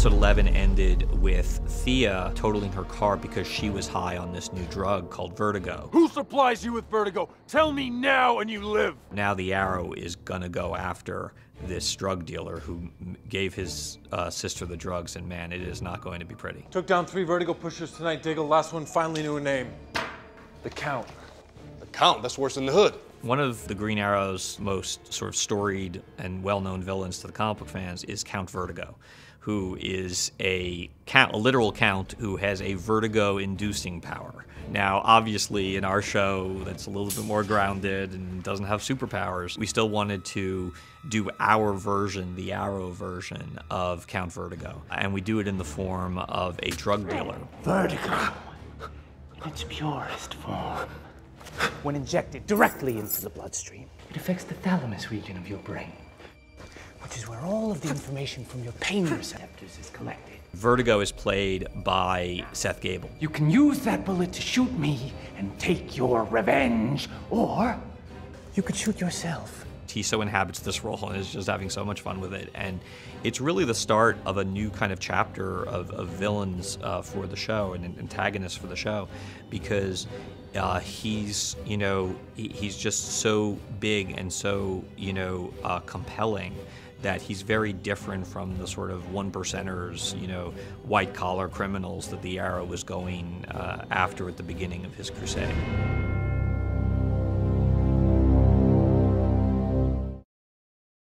Episode 11 ended with Thea totaling her car because she was high on this new drug called Vertigo. Who supplies you with vertigo? Tell me now and you live. Now the Arrow is gonna go after this drug dealer who gave his uh, sister the drugs, and man, it is not going to be pretty. Took down three vertigo pushers tonight, Diggle. Last one finally knew a name. The Count. The Count, that's worse than the Hood. One of the Green Arrow's most sort of storied and well-known villains to the comic book fans is Count Vertigo, who is a count, a literal count who has a vertigo-inducing power. Now, obviously, in our show, that's a little bit more grounded and doesn't have superpowers. We still wanted to do our version, the Arrow version of Count Vertigo, and we do it in the form of a drug dealer. Vertigo. In its purest form. When injected directly into the bloodstream, it affects the thalamus region of your brain, which is where all of the information from your pain receptors is collected. Vertigo is played by Seth Gabel. You can use that bullet to shoot me and take your revenge, or you could shoot yourself. He so inhabits this role and is just having so much fun with it. And it's really the start of a new kind of chapter of, of villains uh, for the show and antagonists for the show because uh, he's, you know, he, he's just so big and so, you know, uh, compelling that he's very different from the sort of one percenters, you know, white collar criminals that the Arrow was going uh, after at the beginning of his crusade.